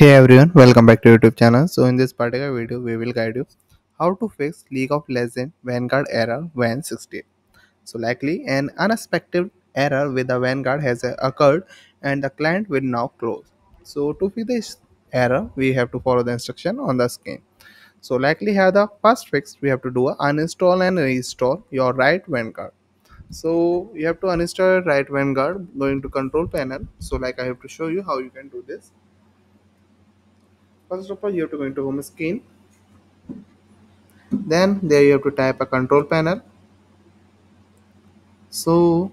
Hey everyone, welcome back to YouTube channel. So in this particular video, we will guide you how to fix League of Legends Vanguard error Van 60. So likely an unexpected error with the Vanguard has occurred and the client will now close. So to fix this error, we have to follow the instruction on the screen. So likely have the first fix, we have to do a uninstall and reinstall your Riot Vanguard. So you have to uninstall Riot Vanguard going to control panel. So like I have to show you how you can do this first of all you have to go into home screen. Then there you have to type a control panel. So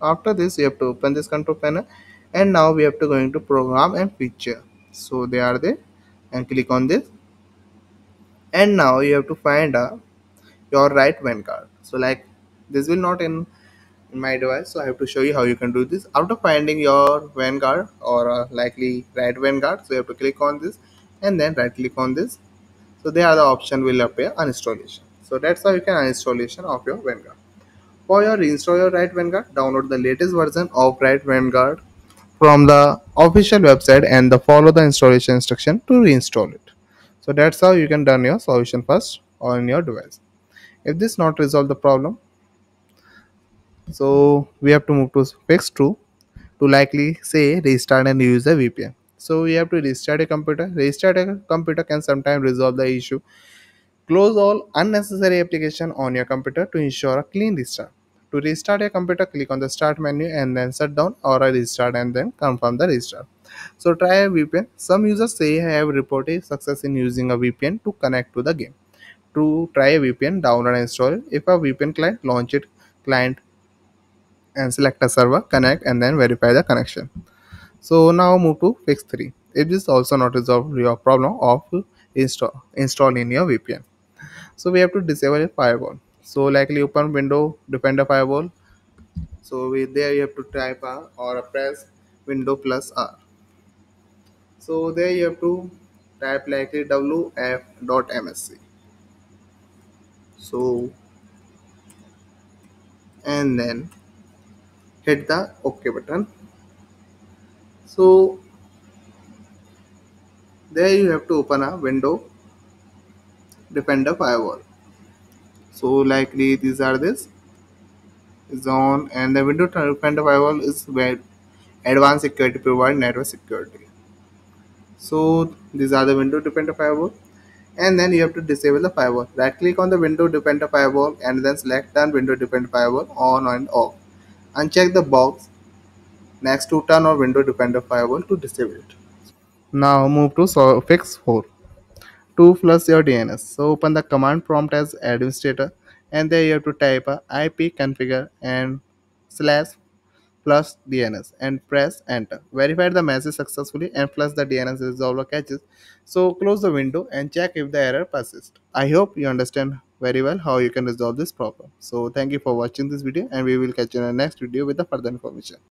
after this you have to open this control panel. And now we have to go into program and feature. So they are there. And click on this. And now you have to find uh, your Riot Vanguard so like this will not in, in my device. So i have to show you how you can do this. After finding your vanguard or uh, likely Riot Vanguard so you have to click on this and then right click on this. So there are the option will appear uninstallation. So that's how you can uninstallation of your vanguard. For your reinstall your Riot Vanguard download the latest version of Riot Vanguard from the official website and the follow the installation instruction to reinstall it. So that's how you can done your solution first on your device. If this not resolve the problem so we have to move to fix true to likely say restart and use a vpn so we have to restart a computer restart a computer can sometimes resolve the issue Close all unnecessary application on your computer to ensure a clean restart. To restart your computer, click on the start menu and then shut down or a restart and then confirm the restart. So try a VPN. Some users say have reported success in using a VPN to connect to the game. To try a VPN, download and install. If a VPN client, launch it client and select a server, connect and then verify the connection. So now move to fix 3. If this also not resolve your problem of install install in your VPN so we have to disable a firewall. So likely open window defender firewall. So we there you have to type a or press window plus r. So there you have to type likely wf.msc so and then hit the ok button so there you have to open a window defender firewall. So likely these are this. Is on and the window defender firewall is where advanced security provide network security. So these are the window defender firewall. And then you have to disable the firewall. Right click on the window defender firewall and then select turn window defender firewall on and off. Uncheck the box next to turn on window defender firewall to disable it now move to fix 4 to flush your DNS. So open the command prompt as administrator and there you have to type a IP configure and slash flush DNS and press enter. Verify the message successfully and flush the DNS resolver caches. So close the window and check if the error persists. I hope you understand very well how you can resolve this problem. So thank you for watching this video and we will catch you in the next video with the further information.